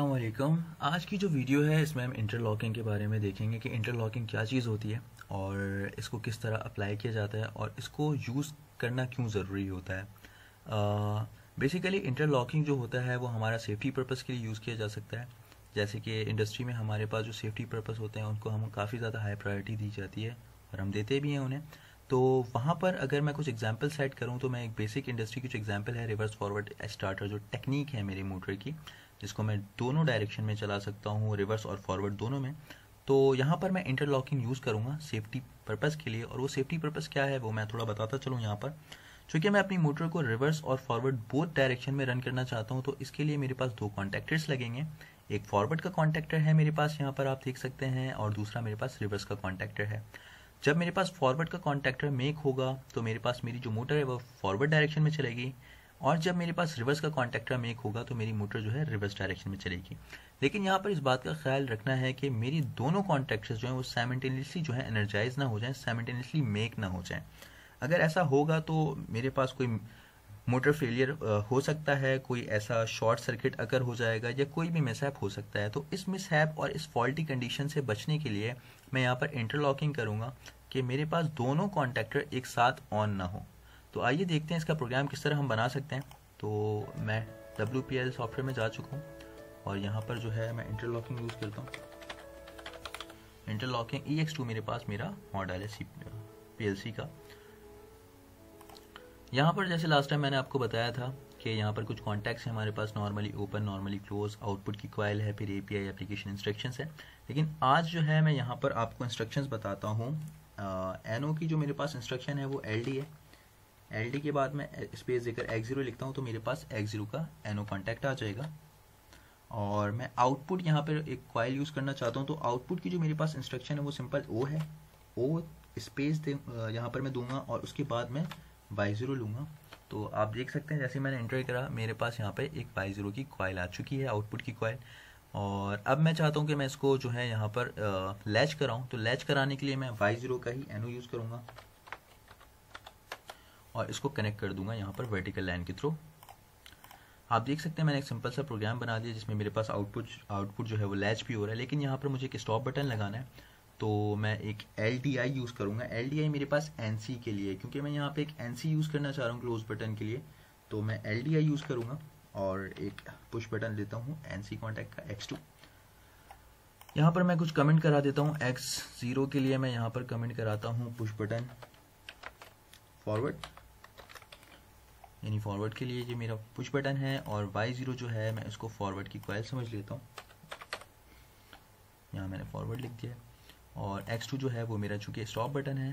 वालेकुम आज की जो वीडियो है, इसमें हम इंटरलॉकिंग के बारे में देखेंगे कि इंटरलॉकिंग क्या चीज़ होती है और इसको किस तरह अप्लाई किया जाता है और इसको यूज़ करना क्यों ज़रूरी होता है। बेसिकली इंटरलॉकिंग जो होता है, वो हमारा सेफ्टी पर्पज़ के लिए यूज़ किया जा सकता है। जैसे कि इंडस्ट्री में हमारे पास जो सेफ्टी पर्पज़ होते हैं, उनको हम काफ़ी ज़्यादा हाई प्रायोरिटी दी जाती है और हम देते भी हैं उन्हें। तो वहाँ पर अगर मैं कुछ एग्ज़ाम्पल सेट करूँ तो मैं एक बेसिक इंडस्ट्री की जो एग्ज़ाम्पल है रिवर्स फॉरवर्ड स्टार्टर जो टेक्निक है मेरी मोटर की, जिसको मैं दोनों डायरेक्शन में चला सकता हूँ रिवर्स और फॉरवर्ड दोनों में तो यहाँ पर मैं इंटरलॉकिंग यूज़ करूँगा सेफ्टी पर्पज़ के लिए। और वो सेफ्टी पर्पज़ क्या है, वो मैं थोड़ा बताता चलूँ यहाँ पर। चूँकि मैं अपनी मोटर को रिवर्स और फॉरवर्ड बोथ डायरेक्शन में रन करना चाहता हूँ तो इसके लिए मेरे पास दो कॉन्टैक्टर्स लगेंगे। एक फॉरवर्ड का कॉन्टैक्टर है मेरे पास यहाँ पर, आप देख सकते हैं, और दूसरा मेरे पास रिवर्स का कॉन्टैक्टर है। जब मेरे पास फॉरवर्ड का कॉन्टैक्टर मेक होगा तो मेरे पास मेरी जो मोटर है, वो फॉरवर्ड डायरेक्शन में चलेगी। और जब मेरे पास रिवर्स का कॉन्टैक्टर मेक होगा तो मेरी मोटर जो है रिवर्स डायरेक्शन में चलेगी। लेकिन यहाँ पर इस बात का ख्याल रखना है कि मेरी दोनों कॉन्टैक्टर्स जो हैं, वो साइमल्टेनियसली जो है एनर्जाइज ना हो जाए साइमल्टेनियसली मेक ना हो जाए। अगर ऐसा होगा तो मेरे पास कोई मोटर फेलियर हो सकता है, कोई ऐसा शॉर्ट सर्किट अगर हो जाएगा, या कोई भी मिसहैप हो सकता है। तो इस मिसहैप और इस फॉल्टी कंडीशन से बचने के लिए मैं यहाँ पर इंटरलॉकिंग करूँगा। कि मेरे पास दोनों कॉन्टैक्टर एक साथ ऑन ना हो। तो आइए देखते हैं इसका प्रोग्राम किस तरह हम बना सकते हैं। तो मैं डब्ल्यू पी एल सॉफ्टवेयर में जा चुका हूँ और यहाँ पर जो है मैं इंटरलॉकिंग यूज़ करता हूँ। इंटरलॉकिंग ई एक्स टू मेरे पास मेरा मॉडल है सी पी का। यहाँ पर जैसे लास्ट टाइम मैंने आपको बताया था कि यहाँ पर कुछ कॉन्टैक्ट्स हैं हमारे पास normally open normally close output की क्वाइल है, फिर एपीआई एप्लीकेशन इंस्ट्रक्शंस है। लेकिन आज जो है मैं यहाँ पर आपको इंस्ट्रक्शंस बताता हूँ एनओ की जो मेरे पास इंस्ट्रक्शन है, वो एलडी है। एलडी के बाद मैं स्पेस देकर एक्स ज़ीरो लिखता हूँ तो मेरे पास एक्स ज़ीरो का एनो कॉन्टैक्ट आ जाएगा। और मैं आउटपुट यहाँ पर एक क्वाइल यूज़ करना चाहता हूँ तो आउटपुट की जो मेरे पास इंस्ट्रक्शन है, वो सिंपल ओ है। ओ स्पेस दे यहाँ पर मैं दूँगा और उसके बाद मैं बाई ज़ीरो लूँगा। तो आप देख सकते हैं, जैसे मैंने एंटर करा, मेरे पास यहाँ पे एक बाई ज़ीरो की क्वाइल आ चुकी है आउटपुट की क्वाइल और अब मैं चाहता हूँ कि मैं इसको जो है यहाँ पर लैच कराऊँ। तो लैच कराने के लिए मैं वाई ज़ीरो का ही एनो यूज़ करूँगा। और इसको कनेक्ट कर दूँगा यहाँ पर वर्टिकल लाइन के थ्रू आप देख सकते हैं मैंने एक सिंपल सा प्रोग्राम बना दिया जिसमें मेरे पास आउटपुट आउटपुट जो है वो लैच भी हो रहा है। लेकिन यहाँ पर मुझे एक स्टॉप बटन लगाना है। तो मैं एक LDI यूज़ करूँगा। एल मेरे पास एनसी के लिए क्योंकि मैं यहाँ पे एक एन सी यूज़ करना चाह रहा हूँ क्लोज बटन के लिए। तो मैं LDI यूज़ करूँगा। और एक पुश बटन लेता हूँ एन सी कॉन्टैक्ट का एक्स टू यहाँ पर मैं कुछ कमेंट करा देता हूँ एक्स ज़ीरो के लिए मैं यहाँ पर कमेंट कराता हूँ पुश बटन फॉरवर्ड यानी फॉरवर्ड के लिए ये मेरा पुश बटन है और वाई ज़ीरो जो है, मैं इसको फॉरवर्ड की क्वाइल समझ लेता हूँ। यहाँ मैंने फॉरवर्ड लिख दिया और X2 जो है, वो मेरा चूँकि स्टॉप बटन है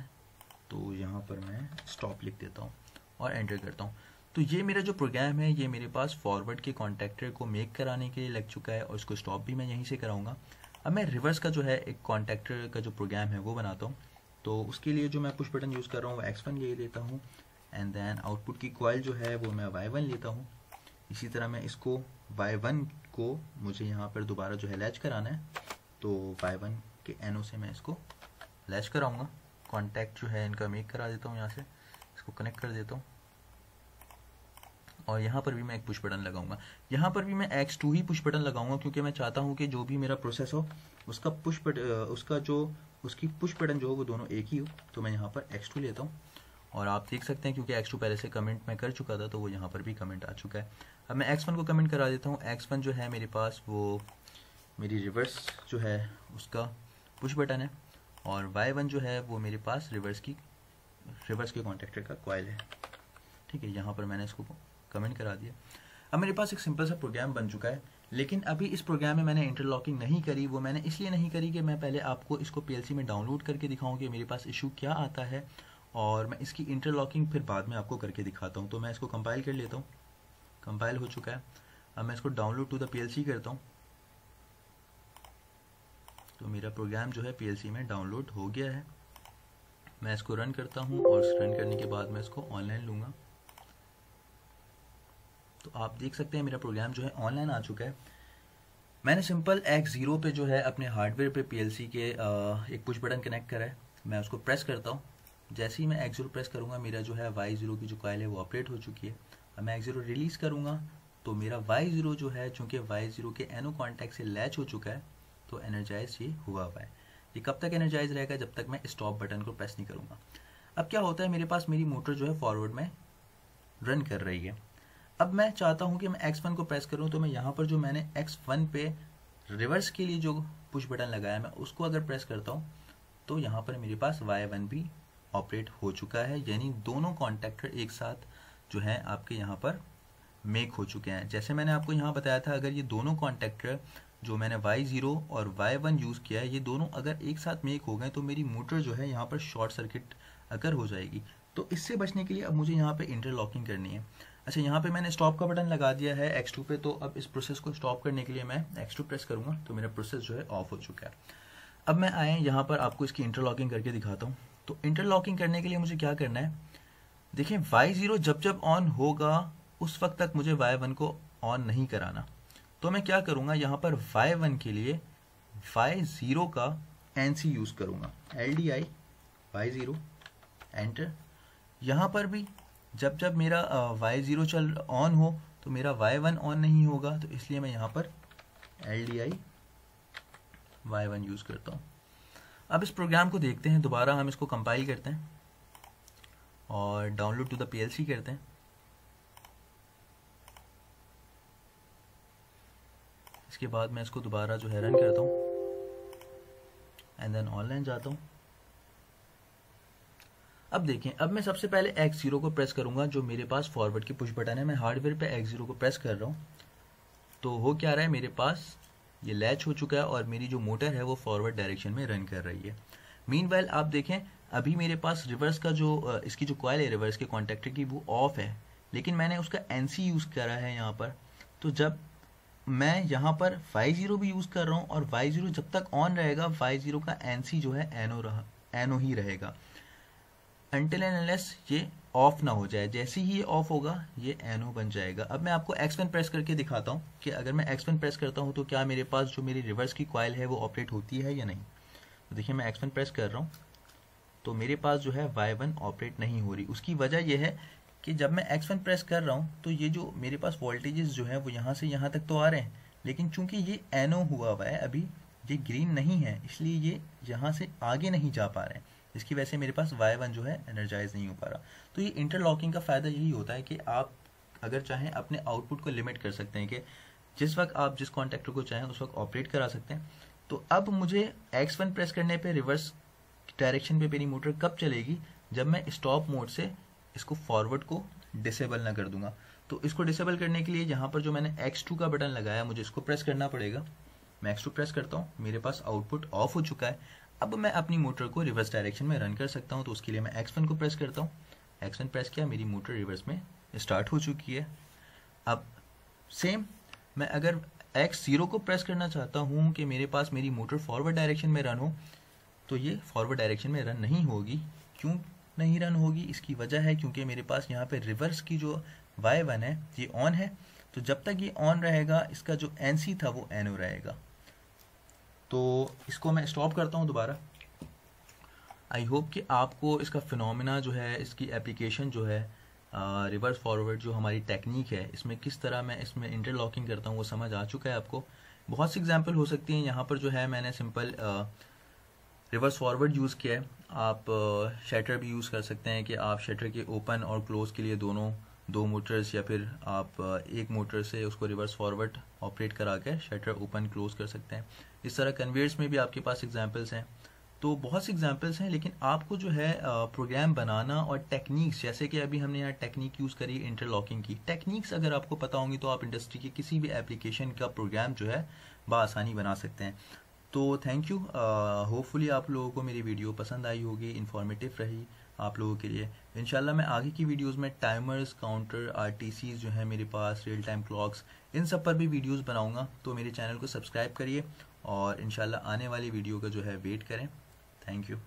तो यहाँ पर मैं स्टॉप लिख देता हूँ और एंटर करता हूँ। तो ये मेरा जो प्रोग्राम है, ये मेरे पास फॉरवर्ड के कॉन्टैक्टर को मेक कराने के लिए लग चुका है और इसको स्टॉप भी मैं यहीं से कराऊँगा। अब मैं रिवर्स का जो है एक कॉन्टैक्टर का जो प्रोग्राम है, वो बनाता हूँ। तो उसके लिए जो मैं पुश बटन यूज़ कर रहा हूँ, वो एक्स वन ये लेता हूँ। एंड देन आउटपुट की क्वाइल जो है, वो मैं वाई वन लेता हूँ। इसी तरह मैं इसको वाई वन को मुझे यहाँ पर दोबारा जो है लैच कराना है। तो वाई वन के एनो से मैं इसको लैच कराऊँगा। कॉन्टैक्ट जो है, इनका मेक करा देता हूँ यहाँ से। इसको कनेक्ट कर देता हूँ। और यहाँ पर भी मैं एक पुश बटन लगाऊँगा। यहाँ पर भी मैं एक्स टू ही पुश बटन लगाऊँगा क्योंकि मैं चाहता हूँ कि जो भी मेरा प्रोसेस हो, उसका पुश बट उसका जो, उसकी पुश बटन जो हो, वो दोनों एक ही हो। तो मैं यहाँ पर एक्स टू लेता हूँ। और आप देख सकते हैं क्योंकि एक्स टू पहले से कमेंट मैं कर चुका था तो वो यहाँ पर भी कमेंट आ चुका है। अब मैं एक्स वन को कमेंट करा देता हूँ। एक्स वन जो है मेरे पास, वो मेरी रिवर्स जो है, उसका पुश बटन है। और वाई वन जो है, वो मेरे पास रिवर्स की रिवर्स के कॉन्टेक्टर का क्वाइल है। ठीक है, यहाँ पर मैंने इसको कमेंट करा दिया। अब मेरे पास एक सिंपल सा प्रोग्राम बन चुका है, लेकिन अभी इस प्रोग्राम में मैंने इंटरलॉकिंग नहीं करी, वो मैंने इसलिए नहीं करी कि मैं पहले आपको इसको पीएलसी में डाउनलोड करके दिखाऊँ कि मेरे पास इशू क्या आता है, और मैं इसकी इंटरलॉकिंग फिर बाद में आपको करके दिखाता हूँ। तो मैं इसको कंपाइल कर लेता हूँ। कंपाइल हो चुका है। अब मैं इसको डाउनलोड टू द पीएलसी करता हूँ। तो मेरा प्रोग्राम जो है पीएलसी में डाउनलोड हो गया है। मैं इसको रन करता हूँ, और रन करने के बाद मैं इसको ऑनलाइन लूँगा। तो आप देख सकते हैं मेरा प्रोग्राम जो है ऑनलाइन आ चुका है। मैंने सिंपल एक्स ज़ीरो पे जो है अपने हार्डवेयर पे पीएलसी के एक पुश बटन कनेक्ट करा है। मैं उसको प्रेस करता हूँ। जैसे ही मैं एक्स ज़ीरो प्रेस करूँगा, मेरा जो है वाई ज़ीरो की जो कॉयल है वो ऑपरेट हो चुकी है। अब मैं एक्स ज़ीरो रिलीज़ करूँगा तो मेरा वाई ज़ीरो जो है, चूँकि वाई ज़ीरो के एनो कॉन्टैक्ट से लैच हो चुका है तो एनर्जाइज ये हुआ हुआ है। ये कब तक एनर्जाइज रहेगा? जब तक मैं स्टॉप बटन को प्रेस नहीं करूँगा। अब क्या होता है, मेरे पास मेरी मोटर जो है फॉरवर्ड में रन कर रही है। अब मैं चाहता हूँ कि मैं एक्स वन को प्रेस करूँ तो मैं यहाँ पर जो मैंने एक्स वन पे रिवर्स के लिए जो पुश बटन लगाया, मैं उसको अगर प्रेस करता हूँ तो यहाँ पर मेरे पास वाई वन भी ऑपरेट हो चुका है। यानी दोनों कॉन्टेक्टर एक साथ जो है आपके यहाँ पर मेक हो चुके हैं। जैसे मैंने आपको यहाँ बताया था, अगर ये दोनों कॉन्टेक्टर जो मैंने वाई ज़ीरो और वाई वन यूज़ किया है, ये दोनों अगर एक साथ मेक हो गए तो मेरी मोटर जो है यहाँ पर शॉर्ट सर्किट अगर हो जाएगी। तो इससे बचने के लिए अब मुझे यहाँ पे इंटरलॉकिंग करनी है। अच्छा यहाँ पे मैंने स्टॉप का बटन लगा दिया है X2 पे तो अब इस प्रोसेस को स्टॉप करने के लिए मैं X2 प्रेस करूँगा तो मेरा प्रोसेस जो है ऑफ़ हो चुका है। अब मैं आए यहाँ पर आपको इसकी इंटरलॉकिंग करके दिखाता हूँ। तो इंटरलॉकिंग करने के लिए मुझे क्या करना है? देखिए वाई ज़ीरो जब जब ऑन होगा, उस वक्त तक मुझे वाई वन को ऑन नहीं कराना। तो मैं क्या करूँगा, यहाँ पर वाई वन के लिए वाई ज़ीरो का एन सी यूज़ करूँगा। L D I Y zero enter यहाँ पर भी जब जब मेरा वाई ज़ीरो चल ऑन हो तो मेरा वाई वन ऑन नहीं होगा तो इसलिए मैं यहाँ पर L D I Y one use करता हूँ। अब इस प्रोग्राम को देखते हैं, दोबारा हम इसको कंपाइल करते हैं और डाउनलोड टू द पीएलसी करते हैं। इसके बाद मैं इसको दोबारा जो है रन करता हूँ। एंड देन ऑनलाइन जाता हूँ। अब देखें, अब मैं सबसे पहले एक्स ज़ीरो को प्रेस करूँगा, जो मेरे पास फॉरवर्ड की पुश बटन है। मैं हार्डवेयर पे एक्स ज़ीरो को प्रेस कर रहा हूँ। तो हो क्या रहा है? मेरे पास ये लैच हो चुका है और मेरी जो मोटर है, वो फॉरवर्ड डायरेक्शन में रन कर रही है। मीन आप देखें, अभी मेरे पास रिवर्स का जो इसकी जो कॉयल है रिवर्स के कॉन्टेक्टर की, वो ऑफ़ है। लेकिन मैंने उसका एनसी यूज़ करा है यहाँ पर। तो जब मैं यहाँ पर वाई ज़ीरो भी यूज़ कर रहा हूँ और वाई ज़ीरो जब तक ऑन रहेगा वाई ज़ीरो का एनसी जो है एनो रहा एनो ही रहेगा। अनटिल एंड अनलेस ये ऑफ़ ना हो जाए। जैसे ही ये ऑफ़ होगा, ये एनो बन जाएगा। अब मैं आपको एक्स वन प्रेस करके दिखाता हूँ कि अगर मैं एक्स वन प्रेस करता हूँ तो क्या मेरे पास जो मेरी रिवर्स की कॉयल है, वो ऑपरेट होती है या नहीं? तो देखिए, मैं एक्स वन प्रेस कर रहा हूँ तो मेरे पास जो है वाई वन ऑपरेट नहीं हो रही। उसकी वजह यह है कि जब मैं एक्स वन प्रेस कर रहा हूँ तो ये जो मेरे पास वोल्टेजेस जो है, वो यहाँ से यहाँ तक तो आ रहे हैं, लेकिन चूँकि ये एनो हुआ हुआ है, अभी ये ग्रीन नहीं है, इसलिए ये यहाँ से आगे नहीं जा पा रहे हैं। जिसकी वजह से मेरे पास वाई वन जो है एनर्जाइज नहीं हो पा रहा। तो ये इंटरलॉकिंग का फ़ायदा यही होता है कि आप अगर चाहें अपने आउटपुट को लिमिट कर सकते हैं कि जिस वक्त आप जिस कॉन्टेक्टर को चाहें उस वक्त ऑपरेट करा सकते हैं। तो अब मुझे एक्स वन प्रेस करने पे रिवर्स डायरेक्शन पे मेरी मोटर कब चलेगी? जब मैं स्टॉप मोड से इसको फॉरवर्ड को डिसेबल ना कर दूँगा। तो इसको डिसेबल करने के लिए यहाँ पर जो मैंने एक्स टू का बटन लगाया, मुझे इसको प्रेस करना पड़ेगा। मैं एक्स टू प्रेस करता हूँ, मेरे पास आउटपुट ऑफ़ हो चुका है। अब मैं अपनी मोटर को रिवर्स डायरेक्शन में रन कर सकता हूँ तो उसके लिए मैं एक्स को प्रेस करता हूँ। एक्स प्रेस किया, मेरी मोटर रिवर्स में स्टार्ट हो चुकी है। अब सेम मैं अगर एक्स ज़ीरो को प्रेस करना चाहता हूँ कि मेरे पास मेरी मोटर फॉरवर्ड डायरेक्शन में रन हो तो ये फॉरवर्ड डायरेक्शन में रन नहीं होगी। क्यों नहीं रन होगी? इसकी वजह है क्योंकि मेरे पास यहाँ पे रिवर्स की जो वाई वन है, ये ऑन है। तो जब तक ये ऑन रहेगा, इसका जो एन सी था वो एन रहेगा। तो इसको मैं स्टॉप करता हूँ दोबारा। आई होप कि आपको इसका फिनोमिना जो है, इसकी एप्लीकेशन जो है रिवर्स फॉरवर्ड जो हमारी टेक्निक है, इसमें किस तरह मैं इसमें इंटरलॉकिंग करता हूँ वो समझ आ चुका है आपको। बहुत सी एग्ज़ाम्पल हो सकती हैं, यहाँ पर जो है मैंने सिंपल रिवर्स फॉरवर्ड यूज़ किया है। आप शटर भी यूज़ कर सकते हैं कि आप शटर के ओपन और क्लोज के लिए दोनों दो मोटर्स या फिर आप एक मोटर से उसको रिवर्स फॉरवर्ड ऑपरेट करा के शटर ओपन क्लोज कर सकते हैं। इस तरह कन्वेयर्स में भी आपके पास एग्जाम्पल्स हैं। तो बहुत सी एग्जाम्पल्स हैं, लेकिन आपको जो है प्रोग्राम बनाना और टेक्निक्स जैसे कि अभी हमने यहाँ टेक्निक यूज़ करी इंटरलॉकिंग की। टेक्निक्स अगर आपको पता होंगी तो आप इंडस्ट्री के किसी भी एप्लीकेशन का प्रोग्राम जो है बसानी बना सकते हैं। तो थैंक यू होपफुली आप लोगों को मेरी वीडियो पसंद आई होगी इन्फॉर्मेटिव रही। आप लोगों के लिए। इनशाला मैं आगे की वीडियोस में टाइमर्स काउंटर आर जो है मेरे पास रियल टाइम क्लॉक्स इन सब पर भी वीडियोस बनाऊँगा। तो मेरे चैनल को सब्सक्राइब करिए और इनशाला आने वाली वीडियो का जो है वेट करें। Thank you